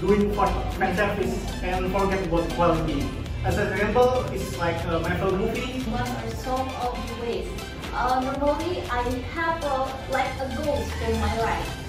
doing for is and forget about quality. As an example, it's like my Marvel movie. One or some of the ways? Uh, normally, I have a, like a goal for my life.